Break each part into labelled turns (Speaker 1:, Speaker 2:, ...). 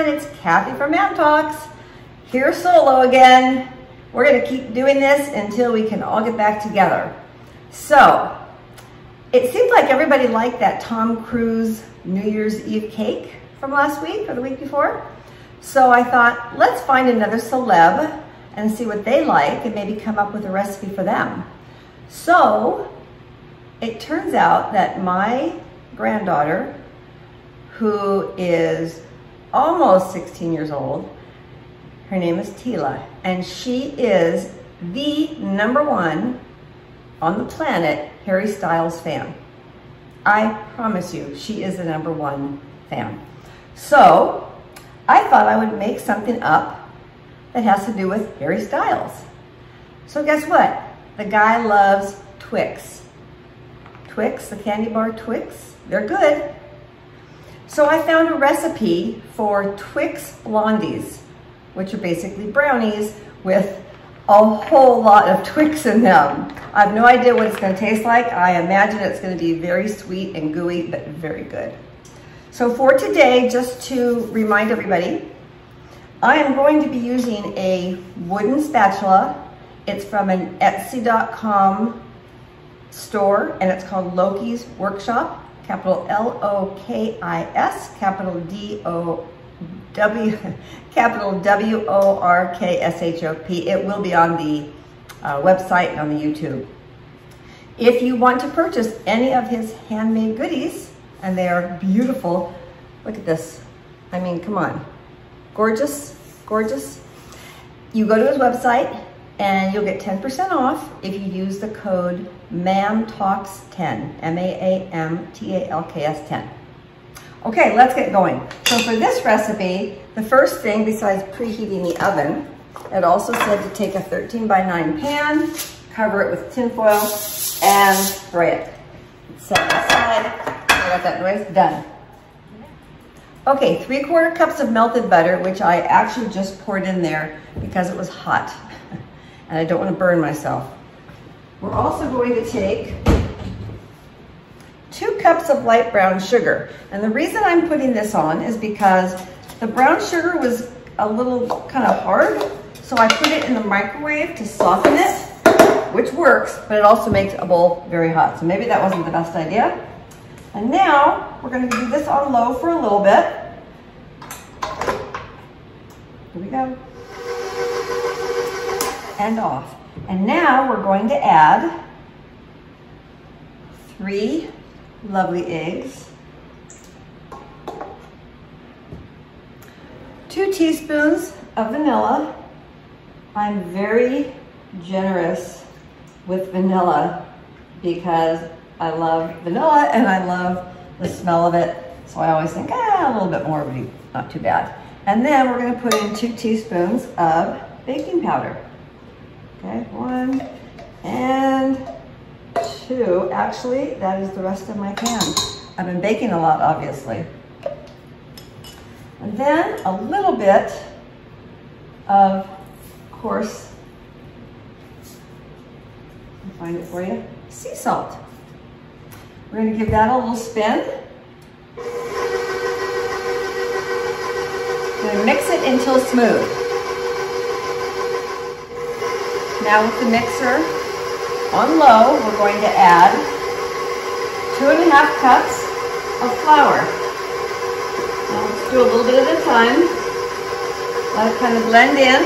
Speaker 1: everyone, it's Kathy from Ma'am Talks. Here solo again. We're gonna keep doing this until we can all get back together. So, it seemed like everybody liked that Tom Cruise New Year's Eve cake from last week or the week before. So I thought, let's find another celeb and see what they like and maybe come up with a recipe for them. So it turns out that my granddaughter, who is almost 16 years old, her name is Tila, and she is the number one on the planet Harry Styles fan. I promise you, she is the number one fan. So I thought I would make something up that has to do with Harry Styles. So guess what? The guy loves Twix. Twix, the candy bar Twix, they're good. So I found a recipe for Twix Blondies, which are basically brownies with a whole lot of Twix in them. I have no idea what it's gonna taste like. I imagine it's gonna be very sweet and gooey, but very good. So for today, just to remind everybody, I am going to be using a wooden spatula. It's from an Etsy.com store and it's called Loki's Workshop, capital L-O-K-I-S, capital D-O-W, capital W-O-R-K-S-H-O-P. It will be on the uh, website and on the YouTube. If you want to purchase any of his handmade goodies, and they are beautiful, look at this. I mean, come on. Gorgeous, gorgeous. You go to his website and you'll get 10% off if you use the code MAAMTALKS10, M-A-A-M-T-A-L-K-S 10. Okay, let's get going. So for this recipe, the first thing besides preheating the oven, it also said to take a 13 by 9 pan, cover it with tin foil, and spray it. Set it aside. I got that noise, done. Okay, three quarter cups of melted butter, which I actually just poured in there because it was hot and I don't want to burn myself. We're also going to take two cups of light brown sugar. And the reason I'm putting this on is because the brown sugar was a little kind of hard, so I put it in the microwave to soften it, which works, but it also makes a bowl very hot. So maybe that wasn't the best idea. And now we're gonna do this on low for a little bit. Here we go. And off. And now we're going to add three lovely eggs, two teaspoons of vanilla. I'm very generous with vanilla because I love vanilla and I love the smell of it. So I always think, ah, a little bit more would be not too bad. And then we're gonna put in two teaspoons of baking powder. Okay, one and two. Actually, that is the rest of my pan. I've been baking a lot, obviously. And then a little bit of, course, I'll find it for you, sea salt. We're gonna give that a little spin. Gonna mix it until smooth. Now with the mixer on low, we're going to add two and a half cups of flour. Now let's do a little bit at a time. Let it kind of blend in.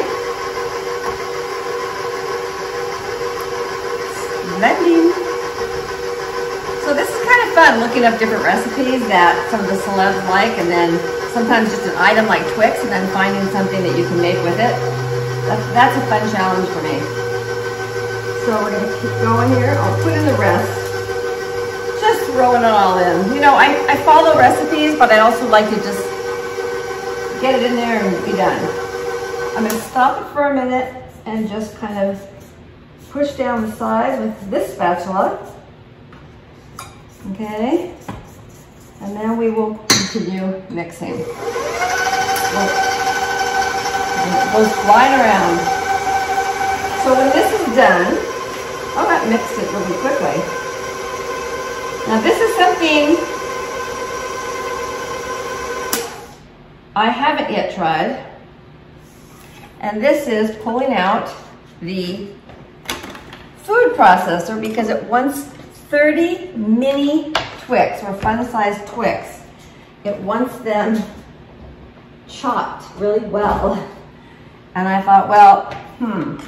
Speaker 1: Blending. So this is kind of fun looking up different recipes that some of the celebs like and then sometimes just an item like Twix and then finding something that you can make with it. That's, that's a fun challenge for me. So we're gonna keep going here. I'll put in the rest Just throwing it all in. You know, I, I follow recipes, but I also like to just get it in there and be done. I'm gonna stop it for a minute and just kind of push down the sides with this spatula. Okay, and then we will continue mixing. it goes flying around. So when this is done, oh, that mixed it really quickly. Now this is something I haven't yet tried. And this is pulling out the food processor because it wants 30 mini Twix or fun-sized Twix. It wants them chopped really well. And I thought, well, hmm,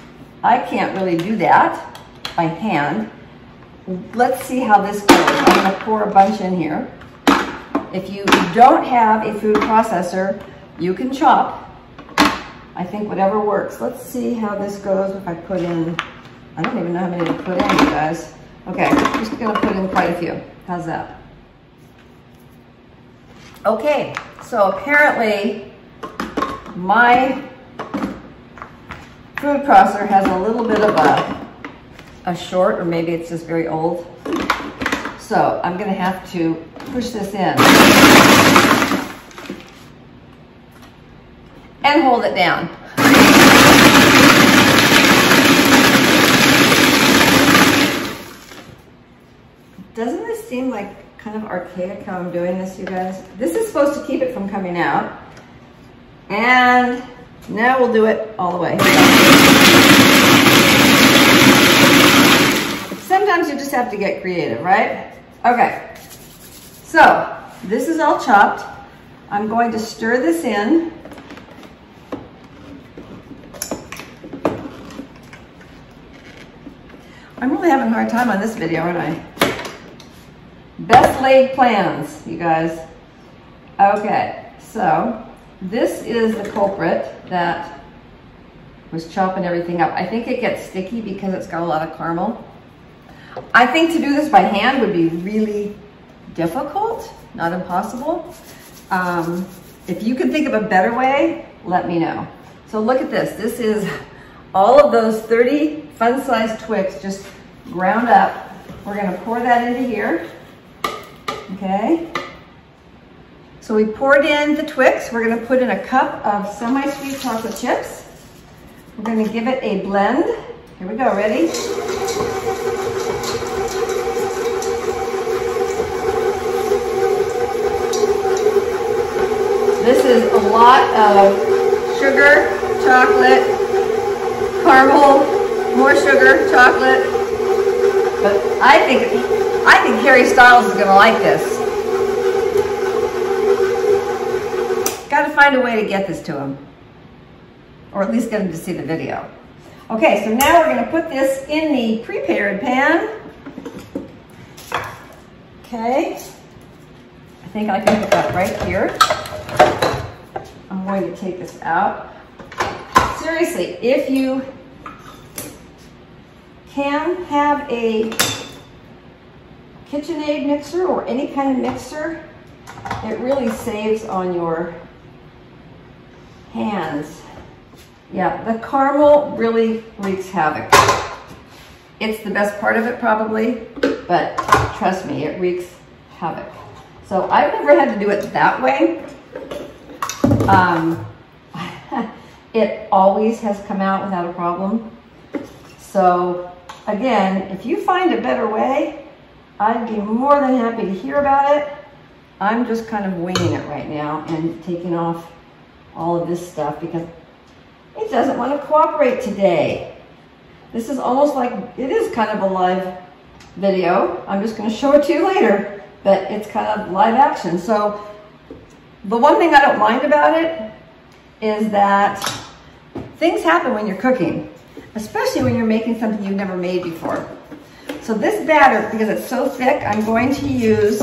Speaker 1: I can't really do that by hand. Let's see how this goes. I'm gonna pour a bunch in here. If you don't have a food processor, you can chop. I think whatever works. Let's see how this goes if I put in, I don't even know how many to put in, you guys. Okay, I'm just gonna put in quite a few. How's that? Okay, so apparently my food processor has a little bit of a, a short, or maybe it's just very old. So I'm gonna have to push this in and hold it down. Doesn't this seem like kind of archaic how I'm doing this, you guys? This is supposed to keep it from coming out. And now we'll do it all the way. Sometimes you just have to get creative, right? Okay, so this is all chopped. I'm going to stir this in. I'm really having a hard time on this video, aren't I? Best laid plans, you guys. Okay, so this is the culprit that was chopping everything up. I think it gets sticky because it's got a lot of caramel. I think to do this by hand would be really difficult, not impossible. Um, if you can think of a better way, let me know. So look at this. This is all of those 30 fun-sized Twix just ground up. We're gonna pour that into here, okay? So we poured in the Twix. We're gonna put in a cup of semi-sweet chocolate chips. We're gonna give it a blend. Here we go, ready? Lot of sugar, chocolate, caramel, more sugar, chocolate. But I think I think Harry Styles is gonna like this. Got to find a way to get this to him. Or at least get him to see the video. Okay, so now we're going to put this in the prepared pan. Okay. I think I can put that right here. I'm going to take this out. Seriously, if you can have a KitchenAid mixer or any kind of mixer, it really saves on your hands. Yeah, the caramel really wreaks havoc. It's the best part of it probably, but trust me, it wreaks havoc. So I've never had to do it that way. Um, it always has come out without a problem. So again, if you find a better way, I'd be more than happy to hear about it. I'm just kind of winging it right now and taking off all of this stuff because it doesn't want to cooperate today. This is almost like, it is kind of a live video. I'm just going to show it to you later, but it's kind of live action. So the one thing I don't mind about it is that things happen when you're cooking, especially when you're making something you've never made before. So this batter, because it's so thick, I'm going to use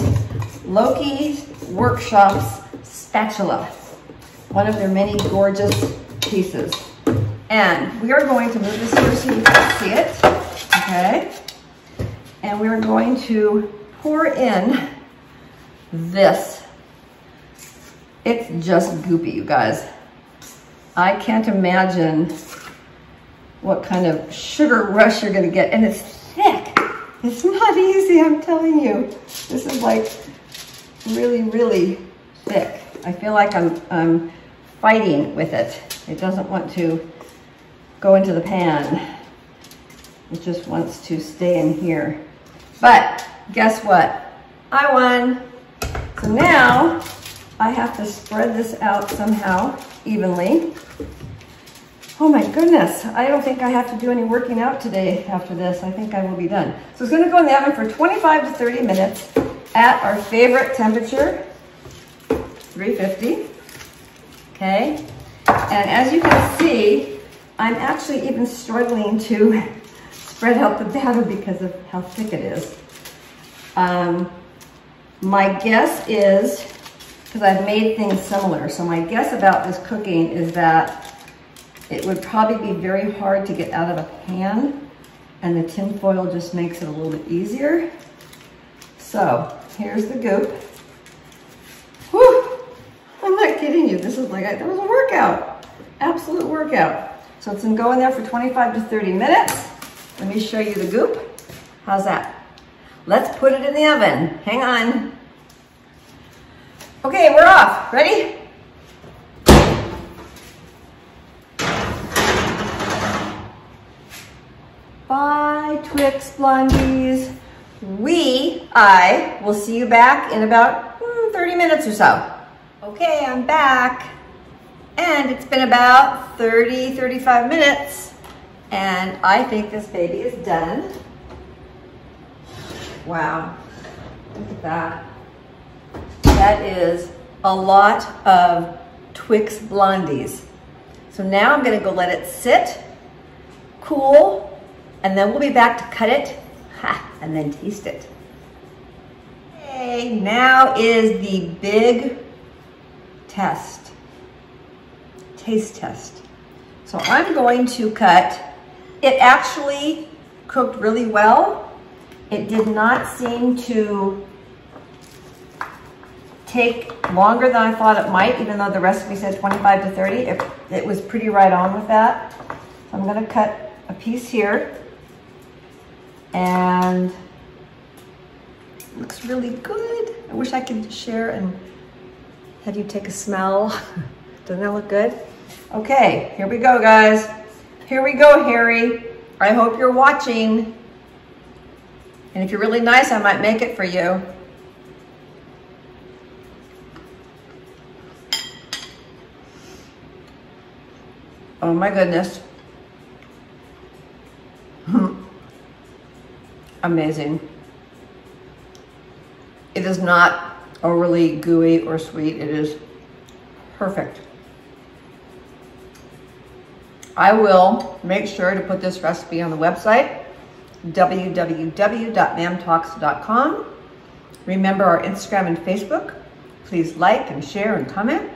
Speaker 1: Loki's Workshop's spatula one of their many gorgeous pieces. And we are going to move this here so you can see it, okay? And we're going to pour in this. It's just goopy, you guys. I can't imagine what kind of sugar rush you're gonna get. And it's thick. It's not easy, I'm telling you. This is like really, really thick. I feel like I'm, I'm fighting with it. It doesn't want to go into the pan. It just wants to stay in here. But guess what? I won. So now I have to spread this out somehow evenly. Oh my goodness, I don't think I have to do any working out today after this. I think I will be done. So it's gonna go in the oven for 25 to 30 minutes at our favorite temperature, 350, okay? And as you can see, I'm actually even struggling to spread out the batter because of how thick it is. Um, my guess is, because I've made things similar, so my guess about this cooking is that it would probably be very hard to get out of a pan and the tin foil just makes it a little bit easier. So here's the goop. Whew, I'm not kidding you. This is like, that was a workout, absolute workout. So it's gonna go in there for 25 to 30 minutes. Let me show you the goop. How's that? Let's put it in the oven. Hang on. Okay, we're off. Ready? Bye, Twix Blondies. We, I, will see you back in about hmm, 30 minutes or so. Okay, I'm back. And it's been about 30, 35 minutes. And I think this baby is done. Wow, look at that. That is a lot of Twix Blondies. So now I'm gonna go let it sit, cool, and then we'll be back to cut it ha, and then taste it. Okay, now is the big test, taste test. So I'm going to cut, it actually cooked really well. It did not seem to take longer than I thought it might, even though the recipe said 25 to 30. It, it was pretty right on with that. So I'm gonna cut a piece here and looks really good. I wish I could share and have you take a smell. Doesn't that look good? Okay, here we go, guys. Here we go, Harry. I hope you're watching. And if you're really nice, I might make it for you. Oh my goodness. Amazing. It is not overly gooey or sweet. It is perfect. I will make sure to put this recipe on the website, www.maamtalks.com. Remember our Instagram and Facebook. Please like and share and comment.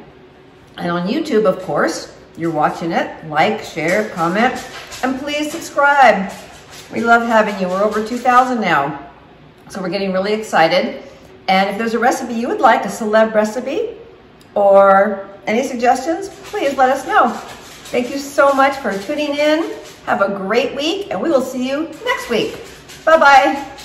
Speaker 1: And on YouTube, of course, you're watching it. Like, share, comment, and please subscribe. We love having you. We're over 2,000 now. So we're getting really excited. And if there's a recipe you would like, a celeb recipe, or any suggestions, please let us know. Thank you so much for tuning in. Have a great week, and we will see you next week. Bye-bye.